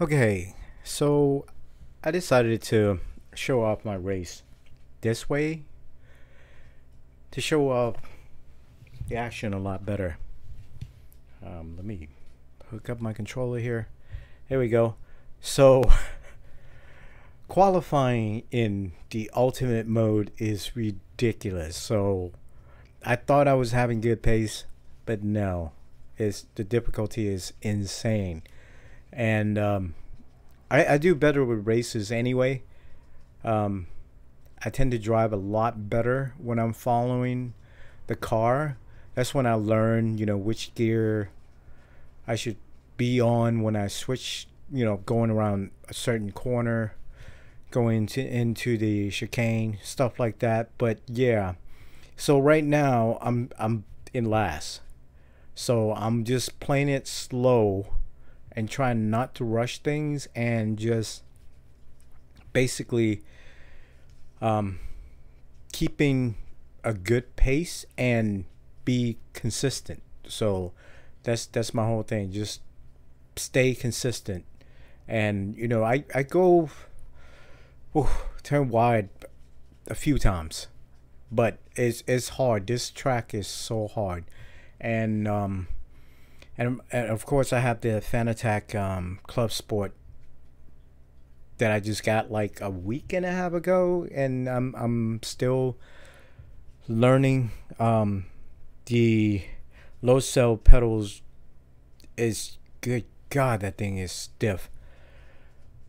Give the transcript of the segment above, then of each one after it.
Okay, so I decided to show off my race this way to show off the action a lot better. Um, let me hook up my controller here. Here we go. So, qualifying in the ultimate mode is ridiculous. So, I thought I was having good pace, but no, it's the difficulty is insane and um, I, I do better with races anyway. Um, I tend to drive a lot better when I'm following the car. That's when I learn, you know, which gear I should be on when I switch, you know, going around a certain corner, going to, into the chicane, stuff like that. But yeah, so right now I'm I'm in last, so I'm just playing it slow and trying not to rush things and just basically um, keeping a good pace and be consistent. So that's that's my whole thing. Just stay consistent. And you know, I I go whew, turn wide a few times, but it's it's hard. This track is so hard, and um, and, and of course I have the Fanatec um, Club Sport that I just got like a week and a half ago, and I'm I'm still learning. Um, the load cell pedals is good. God, that thing is stiff.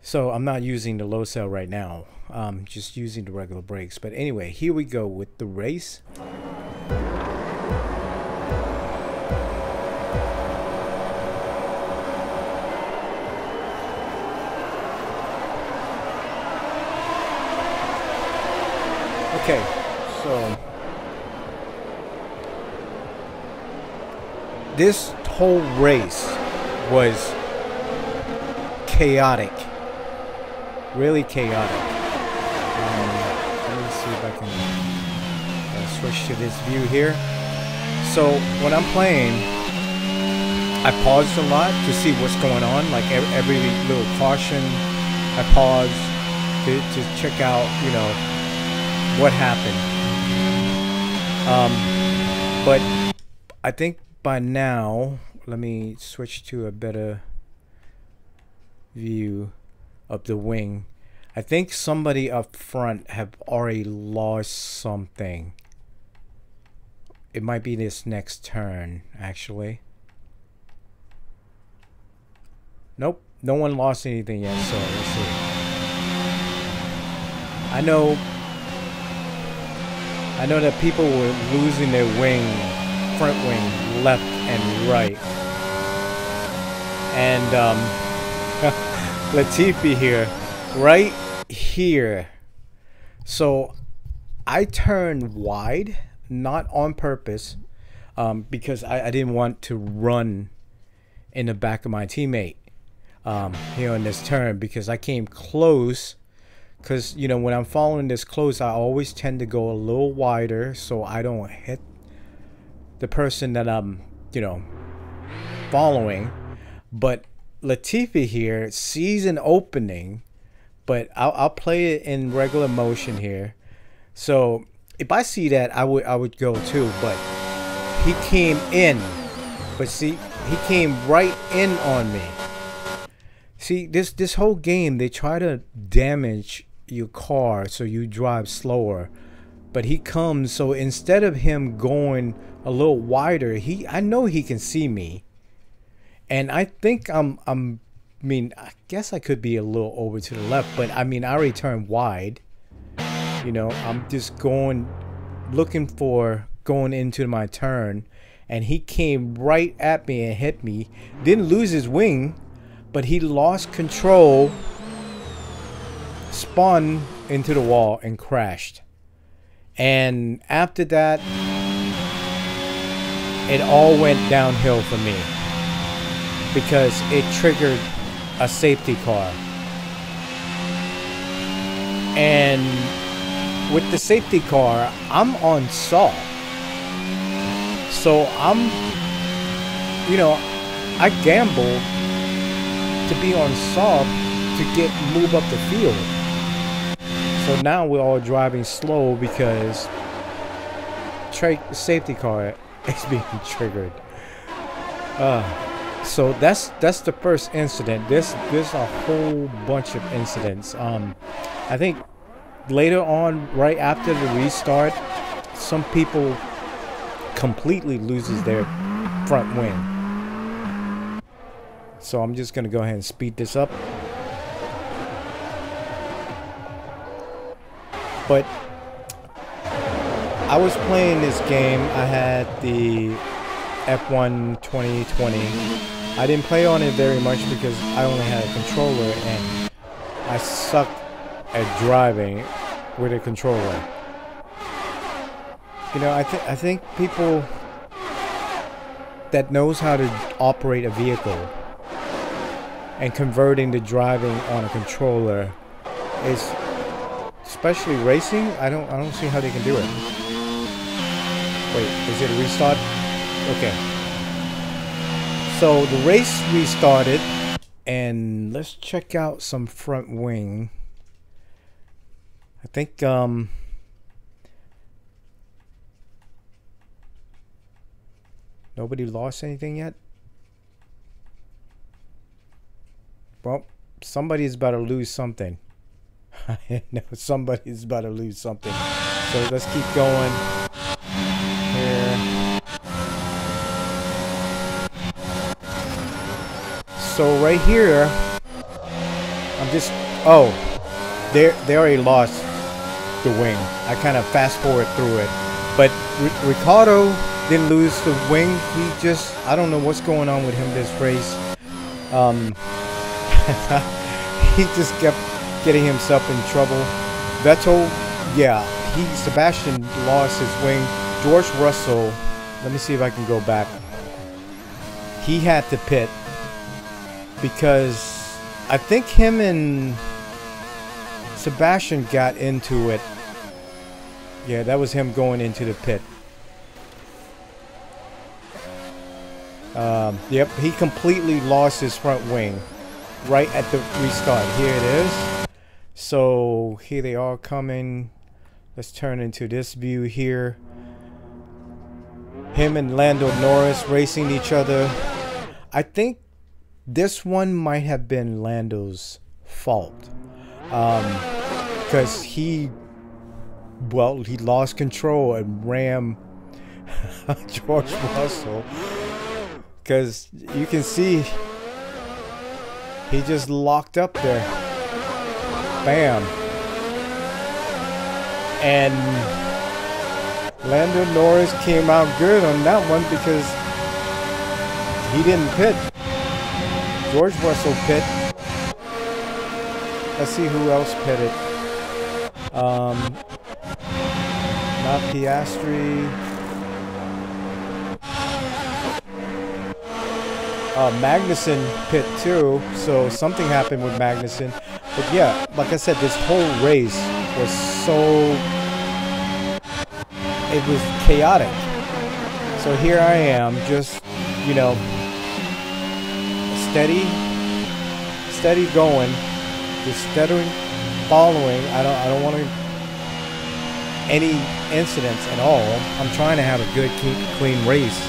So I'm not using the load cell right now. Um, just using the regular brakes. But anyway, here we go with the race. Okay, so this whole race was chaotic, really chaotic. Um, let me see if I can uh, switch to this view here. So when I'm playing, I pause a lot to see what's going on. Like every, little caution, I pause to, to check out, you know, what happened. Um, but I think by now, let me switch to a better view of the wing. I think somebody up front have already lost something. It might be this next turn, actually. Nope, no one lost anything yet, so let's see. I know I know that people were losing their wing, front wing, left and right. And um, Latifi here, right here. So I turned wide, not on purpose, um, because I, I, didn't want to run in the back of my teammate um, here on this turn because I came close because you know when I'm following this close I always tend to go a little wider so I don't hit the person that I'm you know following. But Latifi here sees an opening but I'll, I'll play it in regular motion here. So if I see that I would I would go too but he came in. But see he came right in on me. See, this this whole game they try to damage your car so you drive slower. But he comes so instead of him going a little wider he i know he can see me. And i think i'm i'm i mean i guess i could be a little over to the left but i mean i already turned wide. You know i'm just going looking for going into my turn. And he came right at me and hit me. Didn't lose his wing but he lost control spun into the wall and crashed. And after that, it all went downhill for me because it triggered a safety car. And with the safety car, I'm on saw. So I'm, you know, I gamble to be on soft to get move up the field. So now we're all driving slow because safety car is being triggered. Uh, so that's that's the first incident. This there's a whole bunch of incidents. Um, I think later on, right after the restart, some people completely loses their front wing. So I'm just gonna go ahead and speed this up. But I was playing this game. I had the F1 2020. I didn't play on it very much because I only had a controller and I sucked at driving with a controller. You know, I think I think people that knows how to operate a vehicle and converting to driving on a controller is especially racing, I don't I don't see how they can do it. Wait, is it a restart? Okay. So the race restarted and let's check out some front wing. I think um Nobody lost anything yet? Well, somebody's about to lose something. I know somebody's about to lose something. So let's keep going. Here. So right here, I'm just, oh, they they already lost the wing. I kind of fast forward through it. But R Ricciardo didn't lose the wing. He just, I don't know what's going on with him this race. Um, he just kept getting himself in trouble. Vettel, yeah, he Sebastian lost his wing. George Russell, let me see if I can go back. He had to pit because I think him and Sebastian got into it. Yeah, that was him going into the pit. Um, yep, he completely lost his front wing right at the restart. Here it is. So here they are coming. Let's turn into this view here. Him and Lando Norris racing each other. I think this one might have been Lando's fault. Because um, he, well, he lost control and ram George Russell because you can see he just locked up there. Bam. And Lando Norris came out good on that one because he didn't pit. George Russell pit. Let's see who else pitted. Um, not Piastri. uh, Magnussen pit too, so something happened with Magnussen. But yeah, like I said, this whole race was so it was chaotic. So here I am, just you know, steady, steady going, just steady following. I don't, I don't want any incidents at all. I'm trying to have a good, clean race,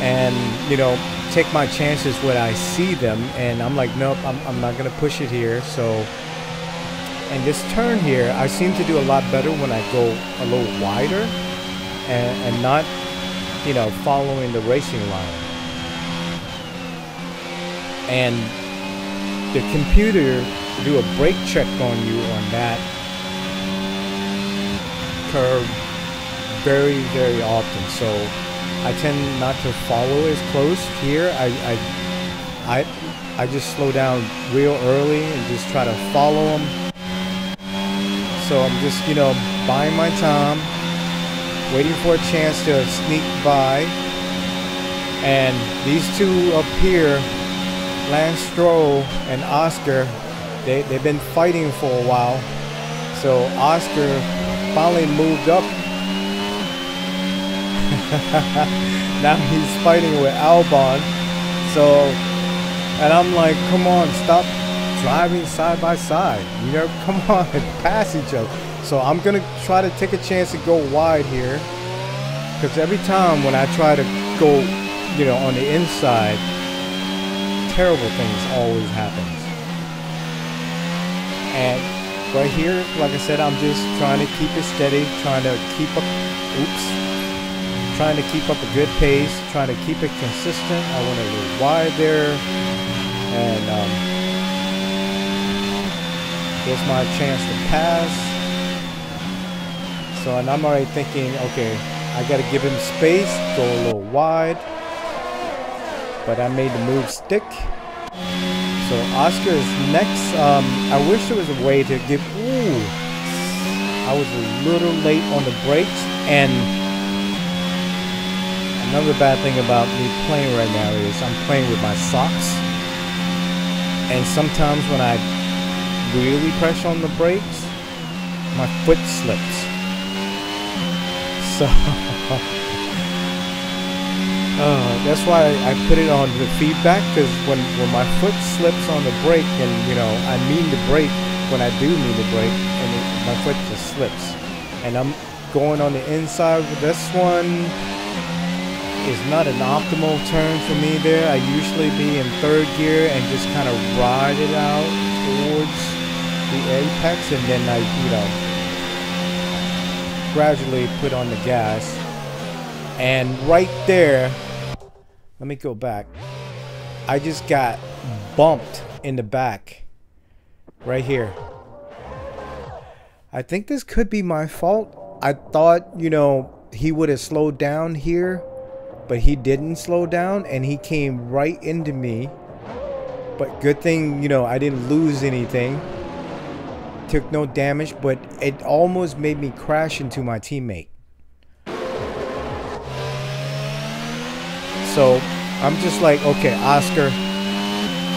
and you know, take my chances when I see them, and I'm like, nope, I'm, I'm not gonna push it here. So, and this turn here, I seem to do a lot better when I go a little wider, and, and not, you know, following the racing line. And the computer do a brake check on you on that curve very, very often. So I tend not to follow as close here. I, I, I, I just slow down real early and just try to follow them. So I'm just, you know, buying my time, waiting for a chance to sneak by. And these two up here, Lance Stroll and Oscar, they, they've been fighting for a while. So Oscar finally moved up now he's fighting with Albon. So And I'm like, come on, stop driving side by side. You know, come on, pass each other. So I'm gonna try to take a chance to go wide here. Because every time when I try to go, you know, on the inside, terrible things always happens. And right here, like I said, I'm just trying to keep it steady, trying to keep up, oops, trying to keep up a good pace, trying to keep it consistent. I want to go wide there, and um, here's my chance to pass. So, and I'm already thinking, okay, I got to give him space, go a little wide. But I made the move stick. So Oscar is next. Um, I wish there was a way to give. Ooh, I was a little late on the brakes, and another bad thing about me playing right now is I'm playing with my socks, and sometimes when I really press on the brakes, my foot slips. So uh, that's why I put it on the feedback because when, when my foot slips on the brake and you know I mean the brake when I do mean the brake and it, my foot just slips. And I'm going on the inside with this one is not an optimal turn for me there I usually be in third gear and just kind of ride it out towards the apex and then I you know gradually put on the gas. And right there, let me go back. I just got bumped in the back. Right here. I think this could be my fault. I thought, you know, he would have slowed down here, but he didn't slow down and he came right into me. But good thing, you know, I didn't lose anything took no damage, but it almost made me crash into my teammate. So I'm just like, okay, Oscar,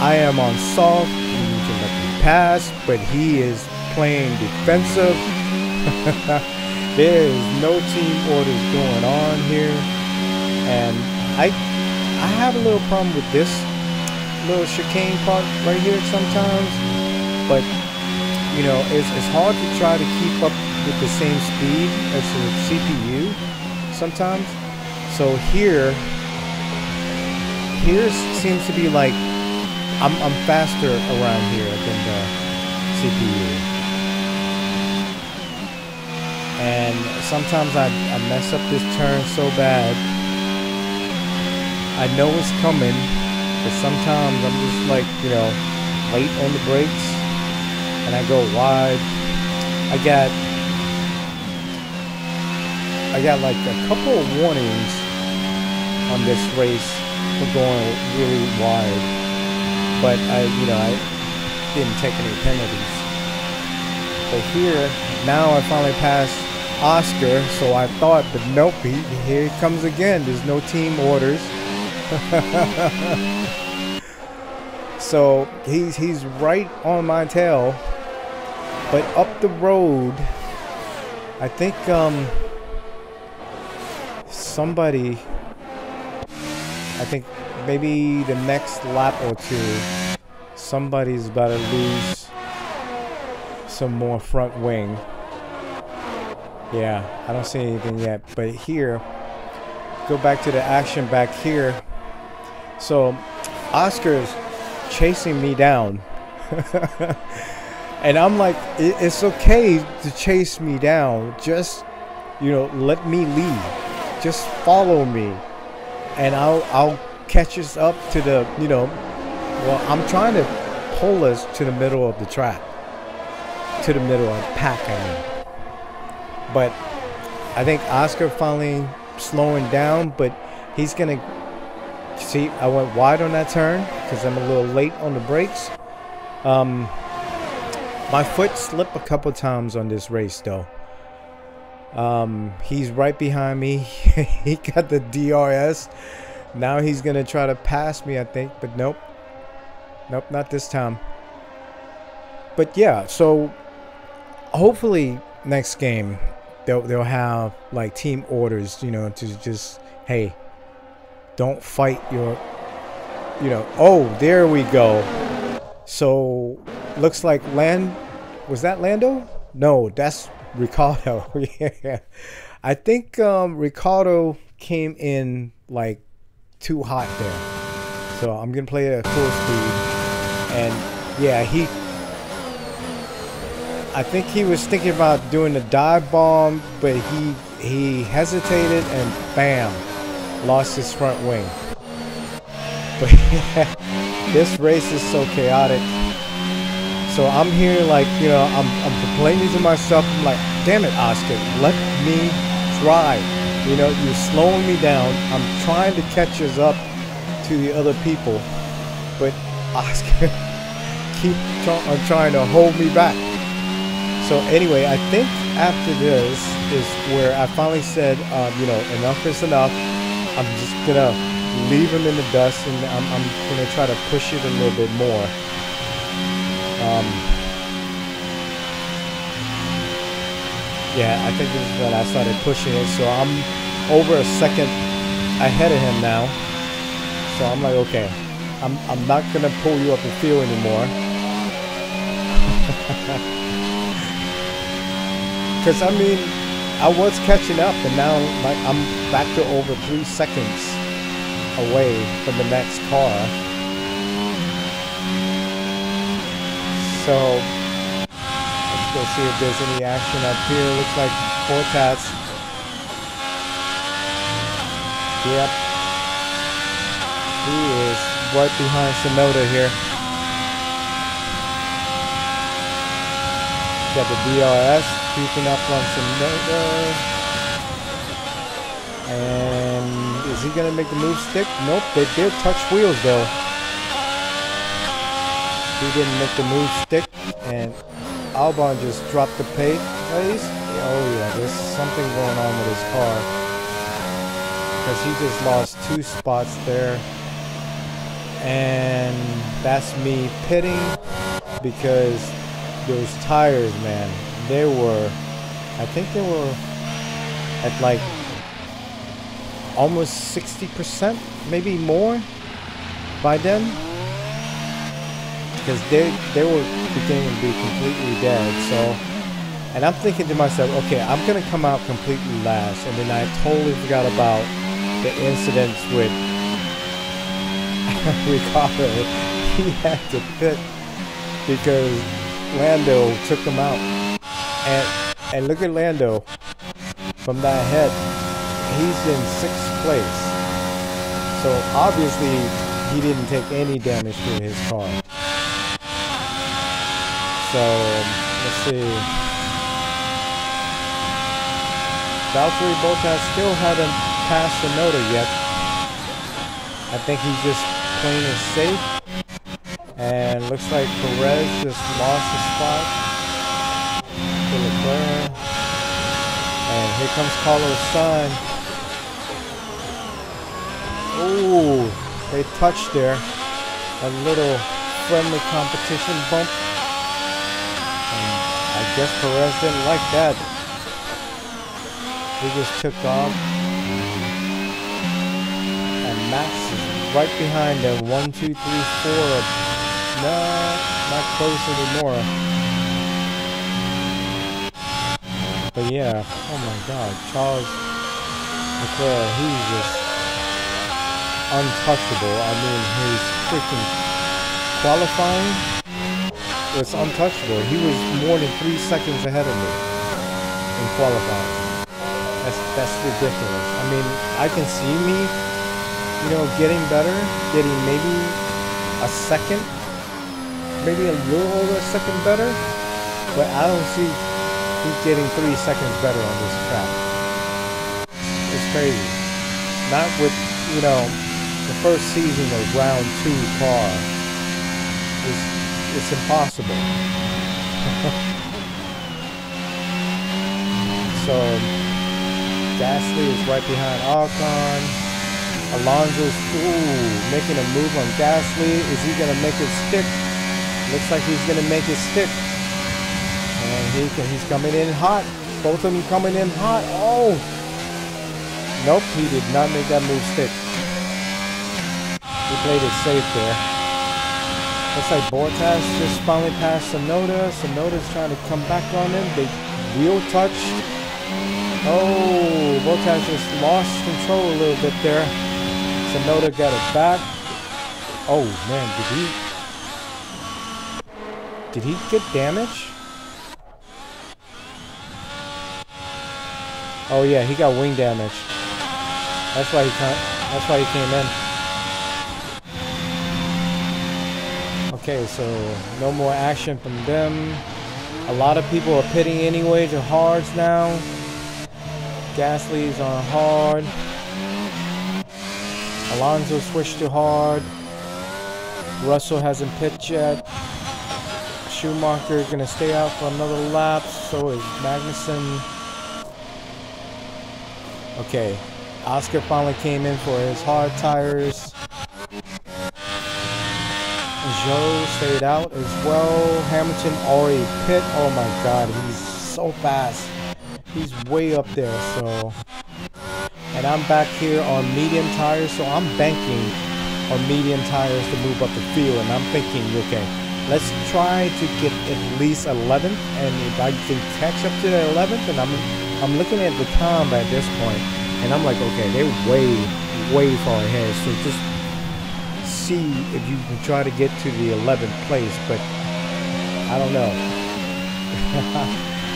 I am on soft. You to let me pass, but he is playing defensive. there is no team orders going on here, and I I have a little problem with this little chicane part right here sometimes, but you know, it's, it's hard to try to keep up with the same speed as the CPU sometimes. So here, here seems to be like I'm, I'm faster around here than the CPU. And sometimes I, I mess up this turn so bad. I know it's coming, but sometimes I'm just like, you know, late on the brakes and I go wide. I got I got like a couple of warnings on this race for going really wide, but I you know I didn't take any penalties. But here now I finally passed Oscar, so I thought, but nope, he, here he comes again. There's no team orders. So he's he's right on my tail but up the road, I think um, somebody, I think maybe the next lap or two, somebody's about to lose some more front wing. Yeah, I don't see anything yet. But here, go back to the action back here. So Oscar's chasing me down. And I'm like, it's okay to chase me down. Just, you know, let me lead. Just follow me. And I'll, I'll catch us up to the, you know, well, I'm trying to pull us to the middle of the track. To the middle of the pack, I mean. But I think Oscar finally slowing down, but he's going to see, I went wide on that turn because I'm a little late on the brakes. Um, my foot slipped a couple times on this race though. Um, he's right behind me. he got the DRS. Now he's gonna try to pass me, I think, but nope. Nope, not this time. But yeah, so hopefully next game they'll they'll have like team orders, you know, to just hey, don't fight your you know, oh, there we go. So looks like Land was that Lando? No, that's Ricciardo. yeah. I think um, Ricciardo came in like too hot there. So I'm gonna play it at full speed. And yeah, he I think he was thinking about doing a dive bomb, but he he hesitated and bam, lost his front wing. But this race is so chaotic. So I'm here like, you know, I'm, I'm complaining to myself. I'm like, damn it, Oscar, let me drive. You know, you're slowing me down. I'm trying to catch us up to the other people. But Oscar keep try- trying to hold me back. So anyway, I think after this is where I finally said, um, you know, enough is enough. I'm just gonna leave him in the dust, and I'm, I'm gonna try to push it a little bit more. Um, yeah, I think this is when I started pushing it. So I'm over a second ahead of him now. So I'm like, okay, I'm I'm not gonna pull you up the field anymore. Cause I mean, I was catching up, and now like I'm back to over three seconds away from the next car. So let's go see if there's any action up here. Looks like Bottas. Yep. He is right behind Tsunoda here. Got the DRS creeping up on Tsunoda. And is he gonna make the move stick? Nope, they did touch wheels though. He didn't make the move stick, and Albon just dropped the pace. Oh yeah, there's something going on with his car. Because he just lost two spots there. And that's me pitting because those tires, man, they were, I think they were at like almost 60%, maybe more by then. Because they, they were beginning to be completely dead. So, and I'm thinking to myself, okay, I'm going to come out completely last. And then I totally forgot about the incidents with Ricciardo. He had to pit because Lando took him out. And and look at Lando from that head. He's in sixth place. So obviously he didn't take any damage to his car. So let's see. Valtteri Bottas still hadn't passed Tsunoda yet. I think he's just playing it safe. And looks like Perez just lost his spot to Leclerc. And here comes Carlos Sainz. Ooh, they touched there. A little friendly competition bump. And I guess Perez didn't like that. He just took off. And Max is right behind them. One, two, three, four. No, not close anymore. But yeah, oh my god, Charles Leclerc, he's just untouchable. I mean, his freaking qualifying was untouchable. He was more than three seconds ahead of me in qualifying. That's that's ridiculous. I mean, I can see me, you know, getting better, getting maybe a second, maybe a little over a second better, but I don't see he getting three seconds better on this track. It's crazy. Not with, you know, the first season of round two car. It's, it's impossible. so Gasly is right behind Albon. Alonso's ooh, making a move on Gasly. Is he gonna make it stick? Looks like he's gonna make it stick. And he can, he's coming in hot. Both of them coming in hot. Oh! Nope, he did not make that move stick. He played it safe there. Looks like Bottas just finally passed Tsunoda. Tsunoda's trying to come back on him. They wheel touch. Oh, Bottas just lost control a little bit there. Tsunoda got it back. Oh man, did he did he get damage? Oh yeah, he got wing damage. That's why he that's why he came in. Okay, so no more action from them. A lot of people are pitting anyway to hards now. Gasly's on hard. Alonso switched to hard. Russell hasn't pitched yet. Schumacher is gonna stay out for another lap. So is Magnussen. Okay, Oscar finally came in for his hard tires. Zhou stayed out as well. Hamilton already pit. Oh my god, he's so fast. He's way up there, so. And I'm back here on medium tires, so I'm banking on medium tires to move up the field. And I'm thinking, okay, let's try to get at least 11th. And if I can catch up to the 11th, and I'm, I'm looking at the time at this point, and I'm like, okay, they're way, way far ahead. So just see if you can try to get to the 11th place, but I don't know.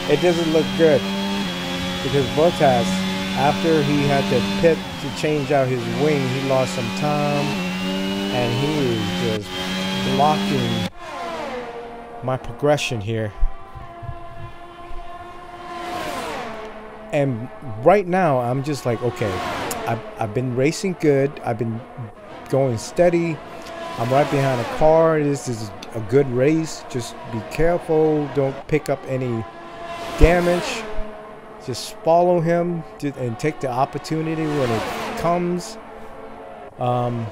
it doesn't look good because Bottas, after he had to pit to change out his wing, he lost some time and he is just blocking my progression here. And right now, I'm just like, okay, I've, I've been racing good. I've been going steady. I'm right behind a car. This is a good race. Just be careful. Don't pick up any damage. Just follow him and take the opportunity when it comes. Um,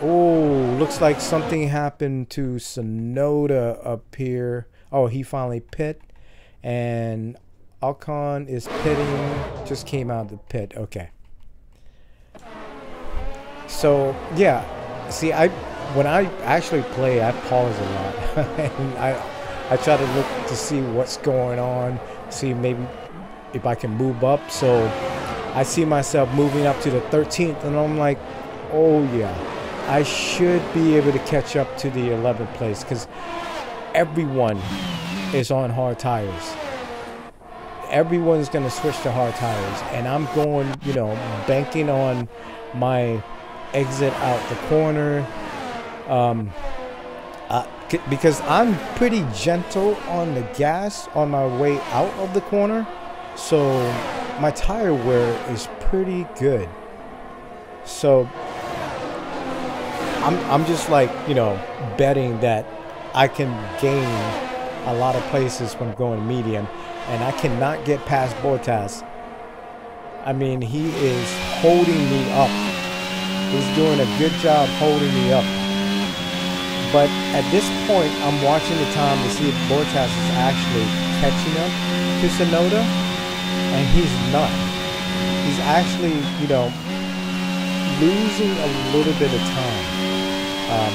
oh, looks like something happened to Tsunoda up here. Oh, he finally pit. And Albon is pitting. Just came out of the pit. Okay. So yeah, see, I when I actually play, I pause a lot, and I I try to look to see what's going on, see maybe if I can move up. So I see myself moving up to the 13th, and I'm like, oh yeah, I should be able to catch up to the 11th place because everyone is on hard tires. Everyone's gonna switch to hard tires, and I'm going, you know, banking on my exit out the corner. Um, uh, because I'm pretty gentle on the gas on my way out of the corner. So my tire wear is pretty good. So I'm, I'm just like, you know, betting that I can gain a lot of places from going medium. And I cannot get past Bottas. I mean, he is holding me up He's doing a good job holding me up. But at this point, I'm watching the time to see if Bottas is actually catching up to Tsunoda, and he's not. He's actually, you know, losing a little bit of time. Um,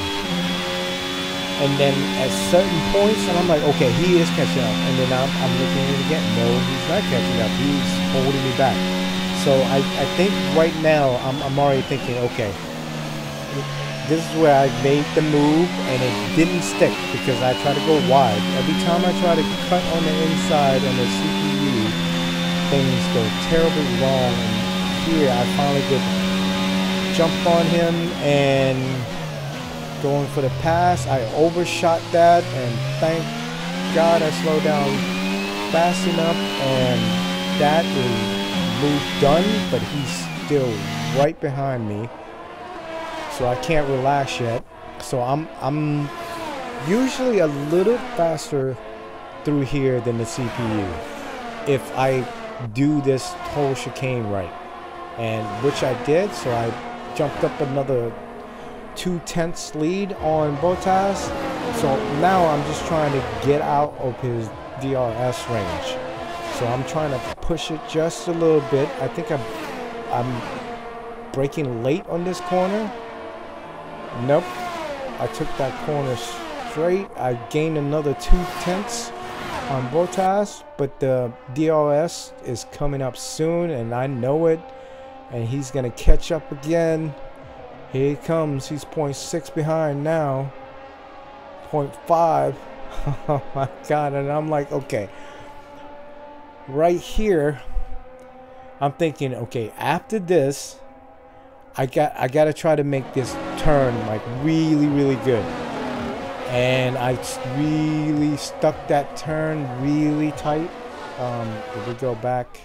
and then at certain points, and I'm like, okay, he is catching up. And then I'm, I'm looking at it again. No, he's not catching up. He's holding me back. So I, I think right now I'm, I'm already thinking, okay, this is where I made the move and it didn't stick because I try to go wide. Every time I try to cut on the inside on the CPU, things go terribly wrong. And here I finally get jump on him and going for the pass. I overshot that and thank God I slowed down fast enough and that is move done, but he's still right behind me. So I can't relax yet. So I'm I'm usually a little faster through here than the CPU if I do this whole chicane right. And which I did, so I jumped up another two tenths lead on Bottas. So now I'm just trying to get out of his DRS range. So I'm trying to push it just a little bit. I think I'm, I'm braking late on this corner. Nope. I took that corner straight. I gained another two tenths on Bottas, but the DRS is coming up soon, and I know it. And he's gonna catch up again. Here he comes. He's 0.6 behind now. 0.5. oh my god! And I'm like, okay. Right here, I'm thinking, okay, after this, I got I gotta try to make this turn like really really good. And I really stuck that turn really tight. Um, if we go back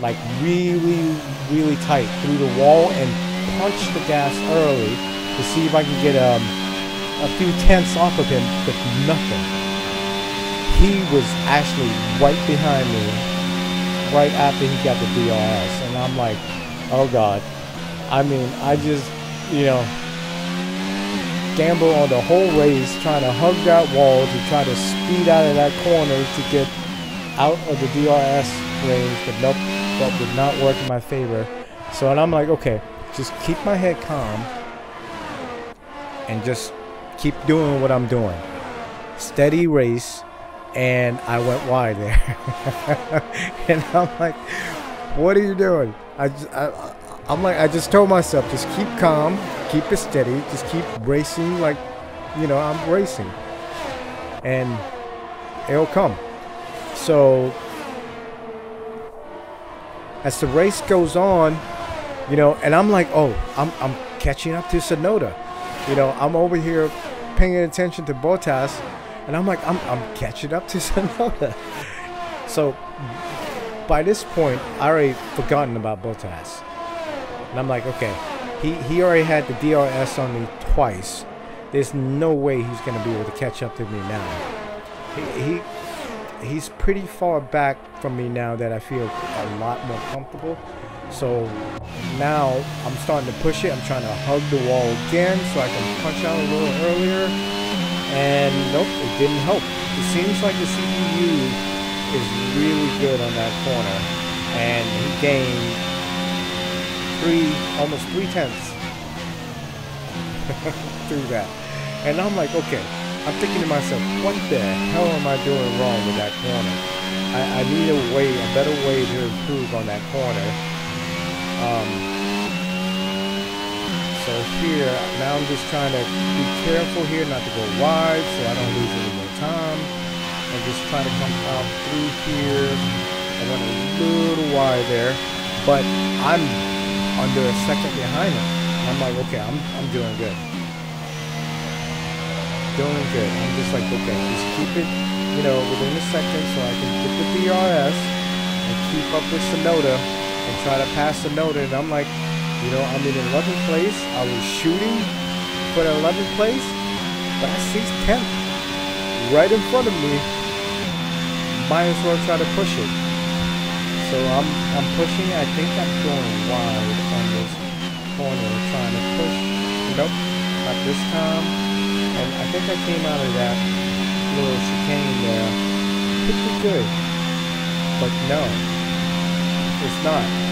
like really really tight through the wall and punch the gas early to see if I can get um, a few tenths off of him but nothing he was actually right behind me right after he got the DRS and I'm like Oh God. I mean, I just, you know, gamble on the whole race, trying to hug that wall to try to speed out of that corner to get out of the DRS range, but nope, that did not work in my favor. So, and I'm like, okay, just keep my head calm and just keep doing what I'm doing. Steady race, and I went wide there. and I'm like, what are you doing? I, just, I, I'm like, I just told myself, just keep calm, keep it steady, just keep racing like, you know, I'm racing. And it'll come. So, as the race goes on, you know, and I'm like, oh, I'm, I'm catching up to Tsunoda. You know, I'm over here paying attention to Bottas, and I'm like, I'm, I'm catching up to Tsunoda. So by this point, I already forgotten about Bottas. And I'm like, okay, he, he already had the DRS on me twice. There's no way he's going to be able to catch up to me now. He, he He's pretty far back from me now that I feel a lot more comfortable. So now I'm starting to push it. I'm trying to hug the wall again so I can punch out a little earlier. And nope, it didn't help. It seems like the CPU is really good on that corner. And he gained three, almost three tenths through that. And I'm like, okay, I'm thinking to myself, what the hell am I doing wrong with that corner? I, I need a way, a better way to improve on that corner. Um, so here, now I'm just trying to be careful here not to go wide so I don't lose any more time I'm just trying to come out through here. I went a little wide there, but I'm under a second behind him. I'm like, okay, I'm, I'm doing good. Doing good. I'm just like, okay, just keep it, you know, within a second so I can get the DRS and keep up with Tsunoda and try to pass Tsunoda. And I'm like, you know, I'm in 11th place. I was shooting for the 11th place, but I see 10th right in front of me might as well try to push it. So I'm I'm pushing. I think I'm going wide on this corner, trying to push. Nope, not this time. And I think I came out of that little chicane there pretty good. But no, it's not.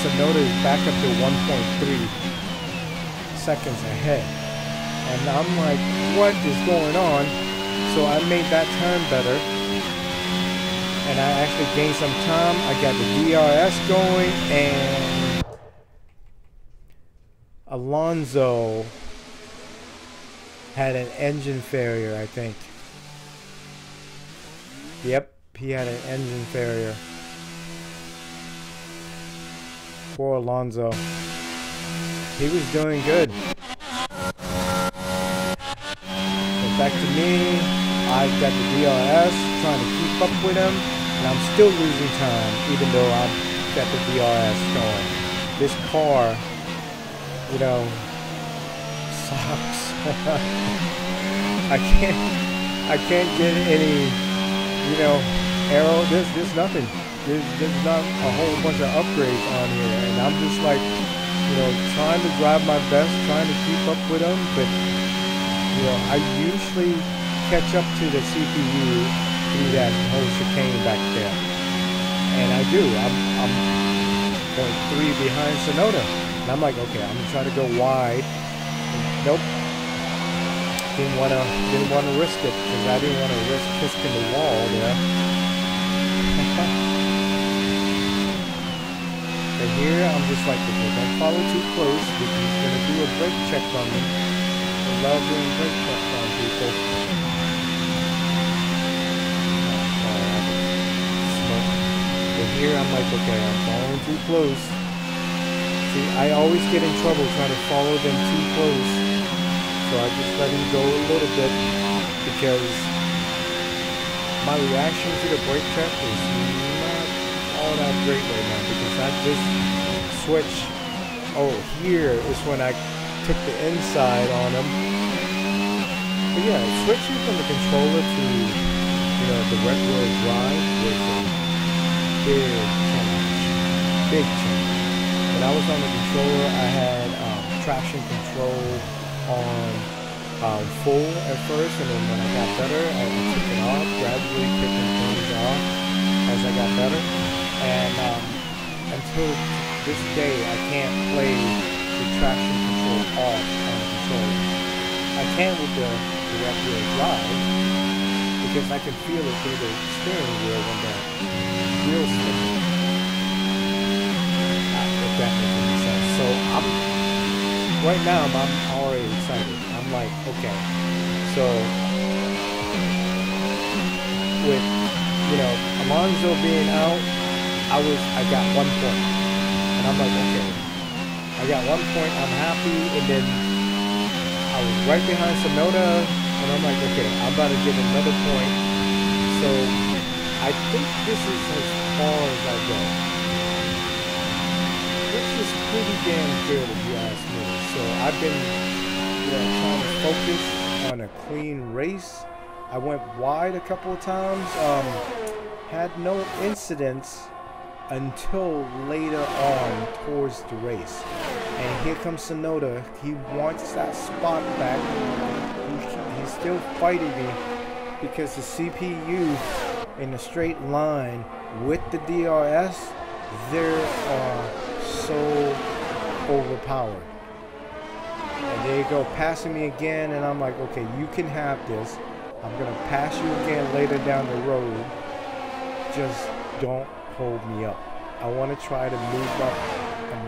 Tsunoda is back up to 1.3 seconds ahead. And I'm like, what is going on? So I made that turn better and I actually gained some time. I got the DRS going and Alonso had an engine failure, I think. Yep, he had an engine failure. Poor Alonso. He was doing good. But back to me. I've got the DRS, trying to keep up with him. And I'm still losing time, even though I've got the DRS going. This car, you know, sucks. I can't, I can't get any, you know, aero. There's, there's nothing. There's, there's not a whole bunch of upgrades on here, and I'm just like, you know, trying to drive my best, trying to keep up with them, but you know, I usually catch up to the CPU through that whole chicane back there. And I do. I'm, I'm three behind Tsunoda, And I'm like, okay, I'm gonna try to go wide. Nope. Didn't wanna didn't wanna risk it because I didn't want to risk kissing the wall there. But here I'm just like, okay, don't follow too close because he's gonna do a brake check on me. I love doing brake checks on people. But here I'm like, okay, I'm following too close. See, I always get in trouble trying to follow them too close. So I just let him go a little bit because my reaction to the brake check is that great right now because I just switched. Oh, here is when I took the inside on him. But yeah, switching from the controller to, you know, the Red wheel drive was a big change. Big change. When I was on the controller, I had um, traction control on um, full at first, and then when I got better, I took it off, gradually picking things off as I got better. And um, until this day, I can't play the traction control off on the controller. I can with the direct wheel drive because I can feel it through the steering wheel when the wheels slip. If that makes any sense. So I'm right now I'm already excited. I'm like, okay, so with you know Alonso being out, I was I got one point, and I'm like, okay, I got one point. I'm happy, and then I was right behind Tsunoda, and I'm like, okay, I'm about to get another point. So I think this is as far as I go This is pretty damn good if you ask me. So I've been you know, trying to focus on a clean race. I went wide a couple of times. Um, had no incidents until later on towards the race. And here comes Tsunoda. He wants that spot back. He, he's still fighting me because the CPU in a straight line with the DRS, they are uh, so overpowered. And there you go, passing me again, and I'm like, okay, you can have this. I'm gonna pass you again later down the road. Just don't hold me up. I want to try to move up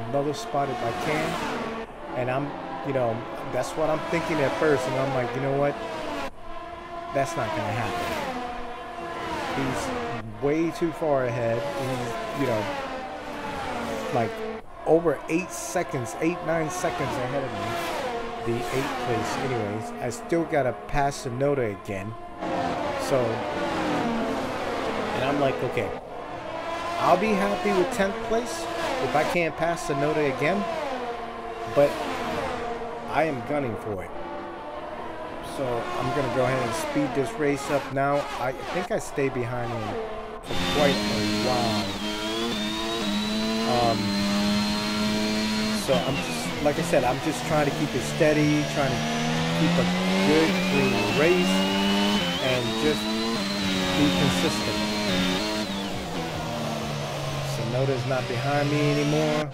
another spot if I can. And I'm, you know, that's what I'm thinking at first. And I'm like, you know what? That's not gonna happen. He's way too far ahead. He's, you know, like over eight seconds, eight, nine seconds ahead of me. The eighth place, anyways. I still gotta pass Tsunoda again. So, and I'm like, okay, I'll be happy with 10th place if I can't pass Tsunoda again. But I am gunning for it. So I'm gonna go ahead and speed this race up now. I think I stay behind him for quite a while. Um, so I'm just, like I said, I'm just trying to keep it steady, trying to keep a good, clean race, and just be consistent. Tsunoda's not behind me anymore.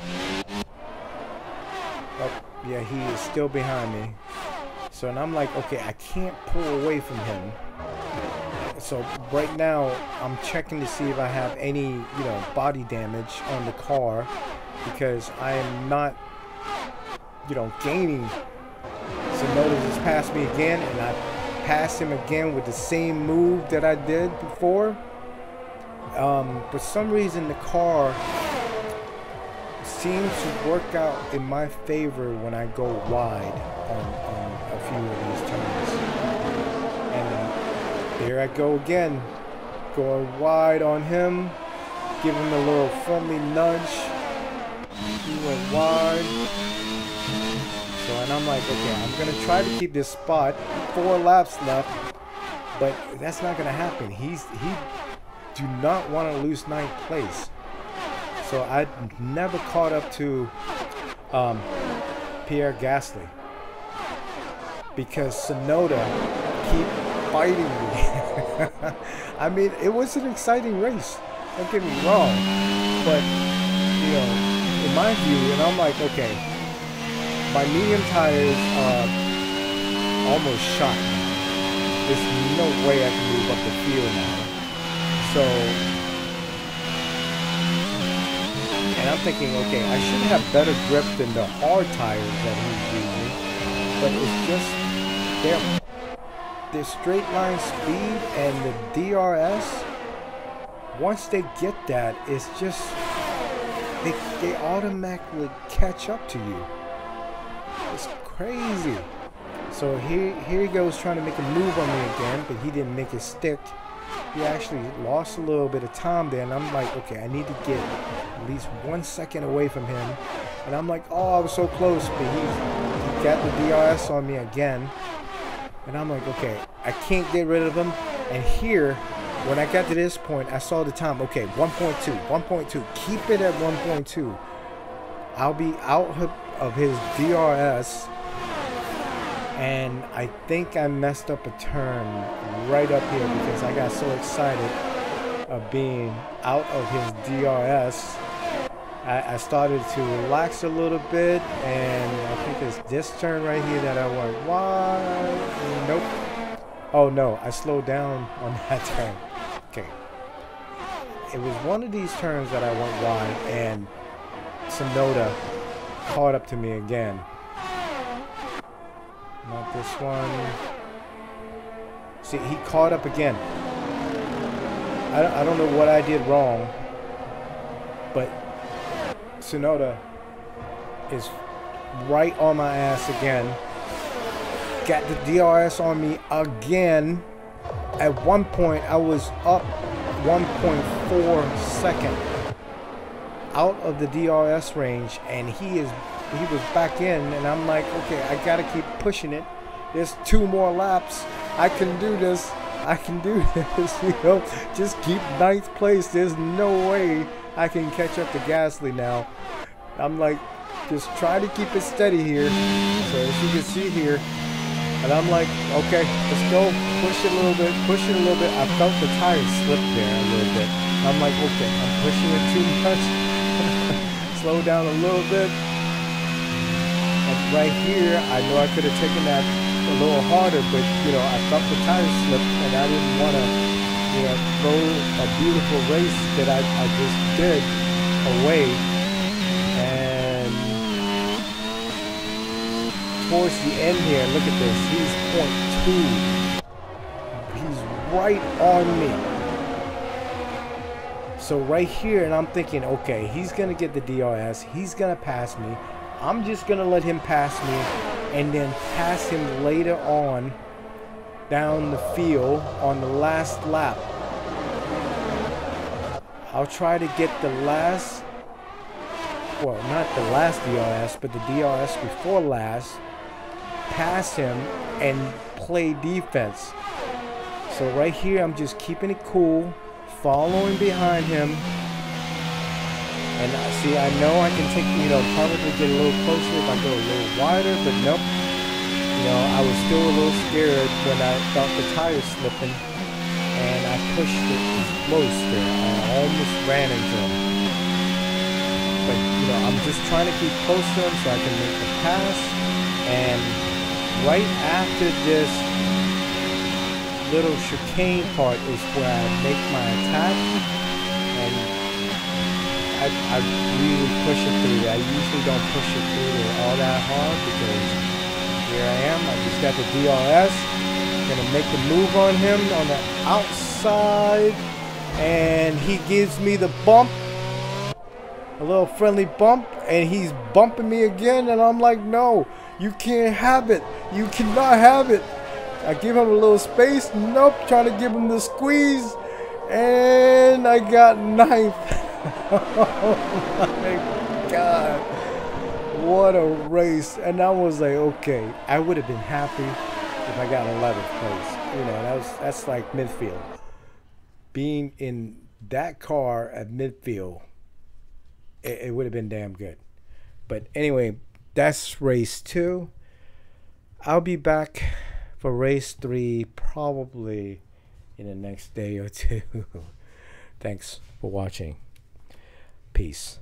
Oh, yeah, he is still behind me. So, and I'm like, okay, I can't pull away from him. So right now, I'm checking to see if I have any, you know, body damage on the car because I am not, you know, gaining. Tsunoda just passed me again, and I passed him again with the same move that I did before. Um, for some reason, the car seems to work out in my favor when I go wide on, on a few of these turns. And there I go again, going wide on him, give him a little friendly nudge. He went wide. So, and I'm like, okay, I'm to try to keep this spot. Four laps left. But that's not to happen. He's He do not want to lose ninth place. So I never caught up to um, Pierre Gasly. Because Tsunoda keep fighting me. I mean, it was an exciting race. Don't get me wrong. But, you know, in my view, and I'm like, okay, my medium tires are almost shot. There's no way I can move up the field now. So, and I'm thinking, okay, I should have better grip than the hard tires that he's using, but it's just their their straight line speed and the DRS. Once they get that, it's just they they automatically catch up to you. It's crazy. So here, here he goes trying to make a move on me again, but he didn't make it stick. He actually lost a little bit of time there, and I'm like, okay, I need to get at least one second away from him. And I'm like, oh, I was so close, but he, he got the DRS on me again. And I'm like, okay, I can't get rid of him. And here, when I got to this point, I saw the time. Okay, 1.2, 1.2. Keep it at 1.2. I'll be out of his DRS and I think I messed up a turn right up here because I got so excited of being out of his DRS. I, I started to relax a little bit and I think it's this turn right here that I went wide. Nope. Oh no, I slowed down on that turn. Okay. It was one of these turns that I went wide and Tsunoda caught up to me again. Not this one. See, he caught up again. I don't, I don't know what I did wrong, but Tsunoda is right on my ass again. Got the DRS on me again. At one point, I was up 1.4 second out of the DRS range, and he is he was back in, and I'm like, okay, I gotta keep pushing it. There's two more laps. I can do this. I can do this. You know, just keep ninth place. There's no way I can catch up to Gasly now. I'm like, just try to keep it steady here. So as you can see here, and I'm like, okay, let's go. Push it a little bit. Push it a little bit. I felt the tire slip there a little bit. I'm like, okay, I'm pushing it too much. Slow down a little bit right here, I know I could have taken that a little harder, but you know, I felt the tire slip and I didn't want to, you know, throw a beautiful race that I, I just did away. And towards the end here, look at this, he's point two. He's right on me. So right here, and I'm thinking, okay, he's gonna get the DRS, he's gonna pass me. I'm just going to let him pass me and then pass him later on down the field on the last lap. I'll try to get the last, well, not the last DRS, but the DRS before last, pass him and play defense. So right here, I'm just keeping it cool, following behind him, and uh, see, I know I can take, you know, probably get a little closer if I go a little wider, but nope. You know, I was still a little scared when I felt the tires slipping, and I pushed it close there. I almost ran into him. But, you know, I'm just trying to keep close to him so I can make the pass. And right after this little chicane part is where I make my attack. I, I really push it through. I usually don't push it through all that hard because here I am. I just got the DRS. Gonna make a move on him on the outside. And he gives me the bump. A little friendly bump. And he's bumping me again. And I'm like, no, you can't have it. You cannot have it. I give him a little space. Nope. Trying to give him the squeeze. And I got ninth. oh my god. What a race. And I was like, okay, I would have been happy if I got 11th place. You know, that was that's like midfield. Being in that car at midfield, it, it would have been damn good. But anyway, that's race two. I'll be back for race three probably in the next day or two. Thanks for watching. Peace.